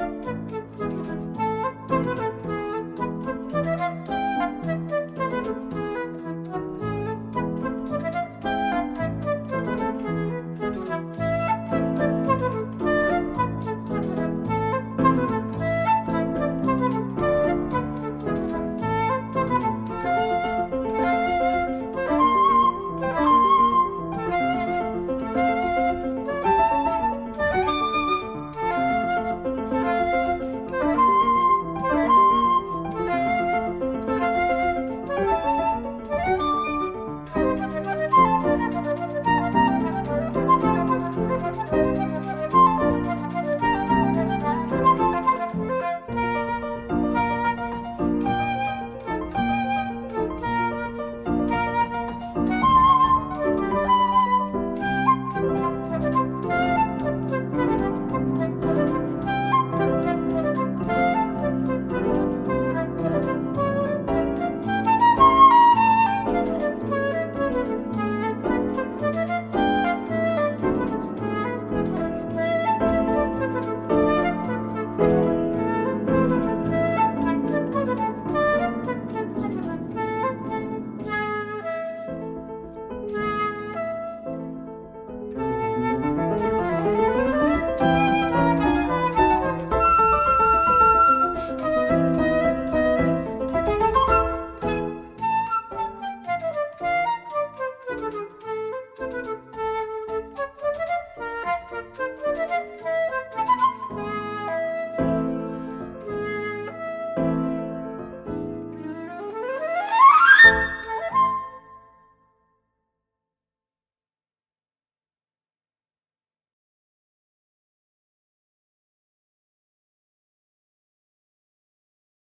Música